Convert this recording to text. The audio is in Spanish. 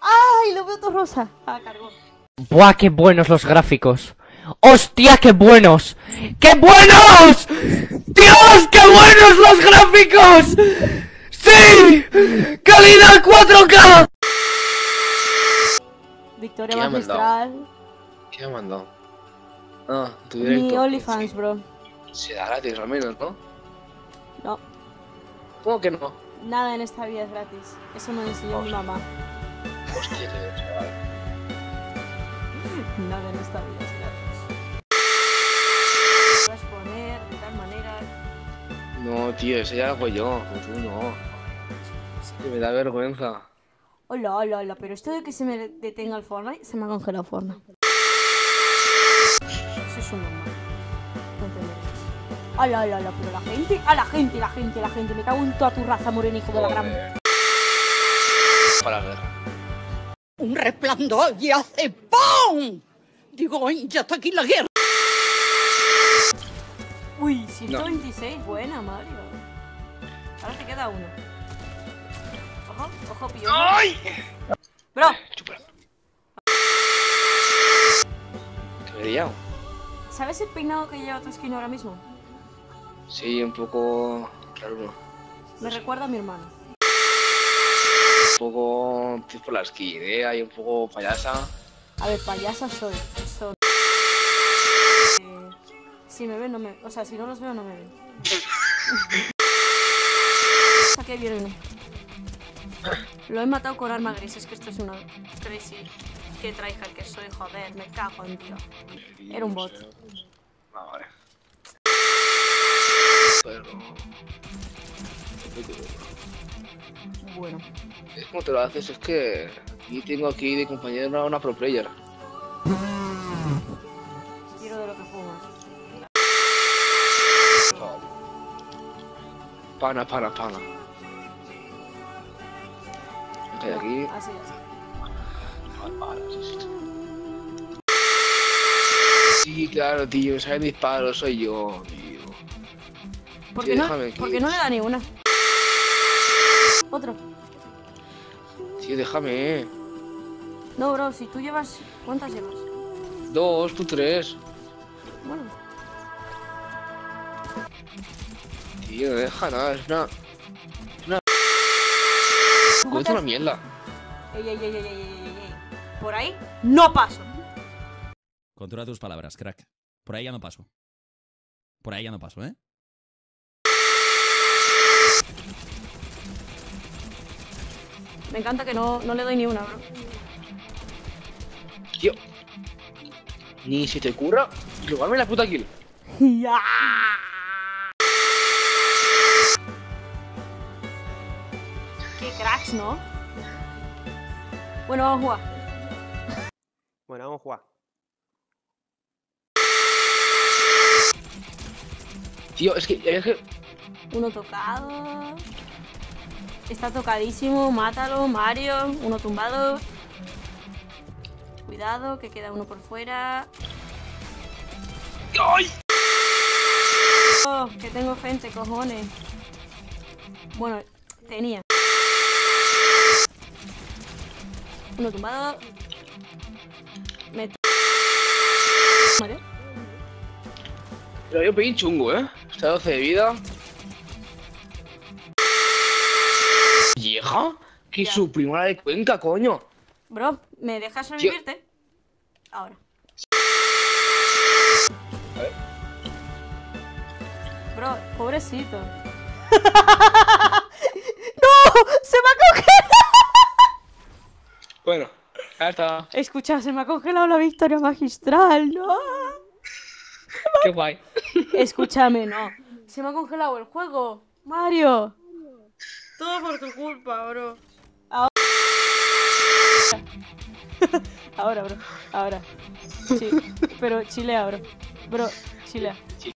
¡Ay, lo veo todo rosa! Ah, cargó. Buah, qué buenos los gráficos. ¡Hostia, qué buenos! ¡Qué buenos! ¡Dios, qué buenos los gráficos! ¡Sí! ¡Calidad 4K! Victoria ¿Qué ha mandado? magistral. ¿Qué ha mandado? Ah, tu Mi directo. OnlyFans, bro. Se da gratis al menos, ¿no? No, ¿Cómo que no? nada en esta vida es gratis. Eso me lo enseñó mi mamá. Tío, chaval. Nada en esta vida es gratis. Puedes poner de tal manera. No, tío, eso ya lo hago yo. pero Tú no. Es que me da vergüenza. Hola, hola, hola. Pero esto de que se me detenga el Fortnite, se me ha congelado Fortnite. Eso es un normal. No entenderéis. Hola, hola, hola. Pero la gente, a la gente, la gente, la gente. Me cago en toda tu raza, moreno, hijo de la gran. Para la guerra. Un resplandor y hace ¡pum! Digo, "Ay, ya está aquí la guerra. Uy, 126, buena, Mario. Ahora te queda uno. Ojo, ojo, pillo. ¡Ay! Bro, Chupa. ¿Qué me he liado? ¿sabes el peinado que lleva tu skin ahora mismo? Sí, un poco raro, ¿no? Me recuerda a mi hermano. Un poco tipo la esquinea y un poco payasa. A ver, payasa soy. Eh, si me ven, no me. O sea, si no los veo, no me ven. ¿A qué viene? Lo he matado con arma gris. Es que esto es una crazy. Qué traija que soy, joder. Me cago en Dios. Era un bot. Vale. Pero... Bueno. Es como te lo haces, es que... Y tengo aquí de compañera una pro player. Quiero de lo que fumas. Pana, pana, pana. Ok, aquí... Así. Ahora, sí, claro, tío, ese disparo soy yo, tío. ¿Por qué no. ¿por qué no le da ni una? Otro. Tío, déjame. No, bro, si tú llevas. ¿Cuántas llevas? Dos, tú tres. Bueno. Tío, no deja nada, es una... ¿Cómo Es una mierda. Ey, ey, ey, ey, ey, ey, ey, ey. Por ahí no paso. Controla tus palabras, crack. Por ahí ya no paso. Por ahí ya no paso, ¿eh? Me encanta que no, no le doy ni una, bro. Tío. Ni se te ocurra robarme la puta kill. Ya. Qué cracks, ¿no? Bueno, vamos a jugar. Bueno, vamos a jugar. Tío, es que, es que... Uno tocado. Está tocadísimo. Mátalo, Mario. Uno tumbado. Cuidado, que queda uno por fuera. Oh, que tengo gente, cojones. Bueno, tenía. Uno tumbado. Me... Mario. Pero yo pedí chungo, ¿eh? Está 12 de vida. ¿Vieja? Que Ya. su prima de Cuenca, coño. Bro, ¿me dejas revivirte? Ahora. Bro, pobrecito. ¡No! ¡Se me ha congelado! Bueno, ya está. Escucha, se me ha congelado la victoria magistral, ¿no? Qué guay. Escúchame, no. Se me ha congelado el juego. Mario. Todo por tu culpa, bro. Ahora. Ahora, bro. Ahora. Sí. Pero chilea, bro. Bro, chilea. Sí,